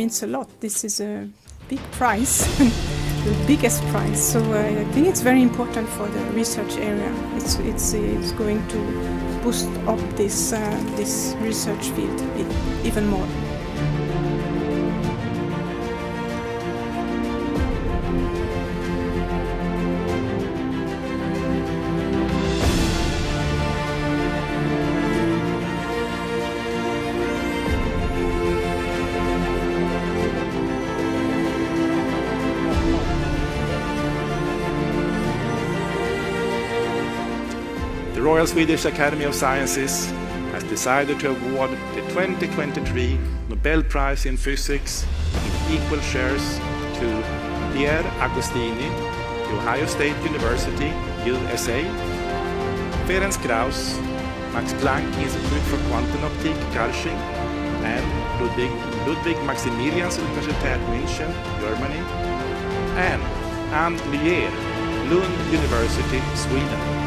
it's a lot. This is a big prize, the biggest prize. So uh, I think it's very important for the research area. It's it's it's going to boost up this uh, this research field even more. Royal Swedish Academy of Sciences has decided to award the 2023 Nobel Prize in Physics in equal shares to Pierre Agostini, Ohio State University, USA, Ferenc Krausz, Max Planck Institute for Quantum Optik, Garching, and Ludwig, Ludwig Maximilians Universität München, Germany, and Anne L'Huillier, Lund University, Sweden.